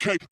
cape.